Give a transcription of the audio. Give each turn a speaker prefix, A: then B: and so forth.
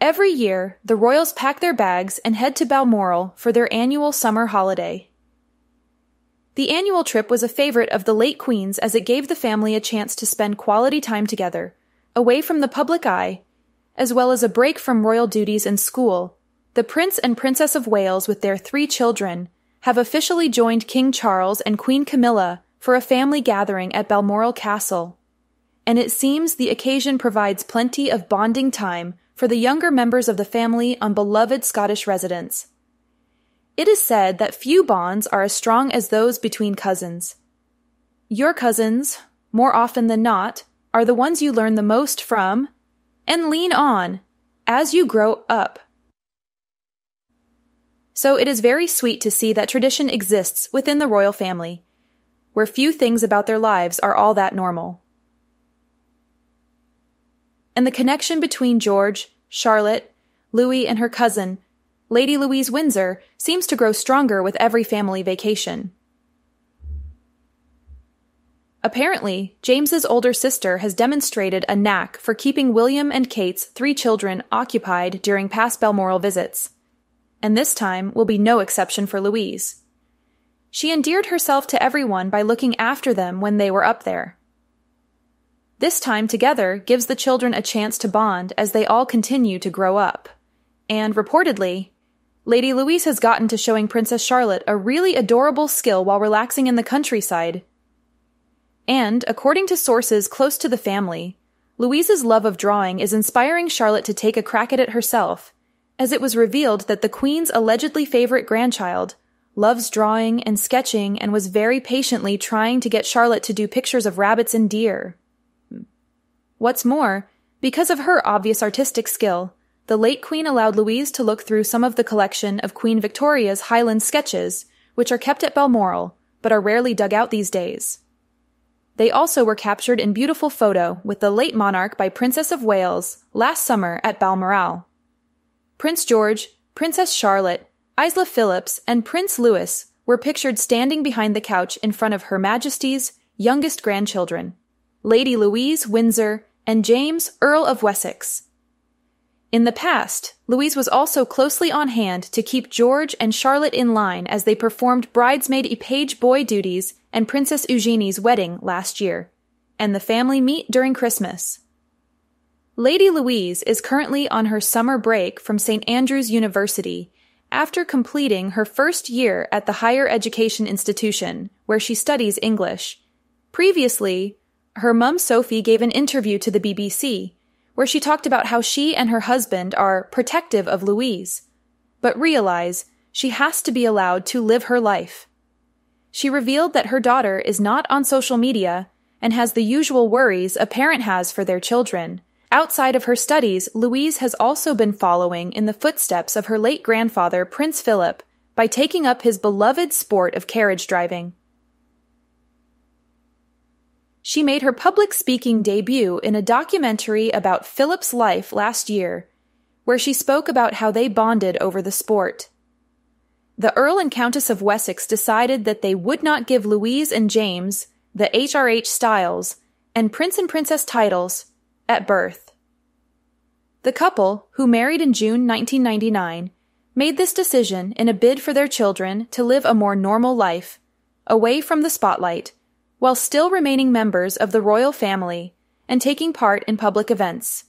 A: Every year, the royals pack their bags and head to Balmoral for their annual summer holiday. The annual trip was a favorite of the late Queen's as it gave the family a chance to spend quality time together, away from the public eye, as well as a break from royal duties and school. The Prince and Princess of Wales, with their three children, have officially joined King Charles and Queen Camilla for a family gathering at Balmoral Castle. And it seems the occasion provides plenty of bonding time for the younger members of the family on beloved Scottish residence. It is said that few bonds are as strong as those between cousins. Your cousins, more often than not, are the ones you learn the most from and lean on as you grow up. So it is very sweet to see that tradition exists within the royal family, where few things about their lives are all that normal and the connection between George, Charlotte, Louis, and her cousin, Lady Louise Windsor, seems to grow stronger with every family vacation. Apparently, James's older sister has demonstrated a knack for keeping William and Kate's three children occupied during past Balmoral visits, and this time will be no exception for Louise. She endeared herself to everyone by looking after them when they were up there. This time together gives the children a chance to bond as they all continue to grow up. And reportedly, Lady Louise has gotten to showing Princess Charlotte a really adorable skill while relaxing in the countryside. And, according to sources close to the family, Louise's love of drawing is inspiring Charlotte to take a crack at it herself, as it was revealed that the Queen's allegedly favorite grandchild loves drawing and sketching and was very patiently trying to get Charlotte to do pictures of rabbits and deer. What's more, because of her obvious artistic skill, the late Queen allowed Louise to look through some of the collection of Queen Victoria's Highland sketches, which are kept at Balmoral, but are rarely dug out these days. They also were captured in beautiful photo with the late monarch by Princess of Wales last summer at Balmoral. Prince George, Princess Charlotte, Isla Phillips, and Prince Louis were pictured standing behind the couch in front of Her Majesty's youngest grandchildren. Lady Louise Windsor, and James, Earl of Wessex. In the past, Louise was also closely on hand to keep George and Charlotte in line as they performed bridesmaid page boy duties and Princess Eugenie's wedding last year, and the family meet during Christmas. Lady Louise is currently on her summer break from St. Andrews University after completing her first year at the higher education institution where she studies English. Previously, her mum Sophie gave an interview to the BBC where she talked about how she and her husband are protective of Louise, but realize she has to be allowed to live her life. She revealed that her daughter is not on social media and has the usual worries a parent has for their children. Outside of her studies, Louise has also been following in the footsteps of her late grandfather, Prince Philip, by taking up his beloved sport of carriage driving. She made her public speaking debut in a documentary about Philip's life last year, where she spoke about how they bonded over the sport. The Earl and Countess of Wessex decided that they would not give Louise and James the HRH styles and Prince and Princess titles at birth. The couple, who married in June 1999, made this decision in a bid for their children to live a more normal life, away from the spotlight while still remaining members of the royal family and taking part in public events,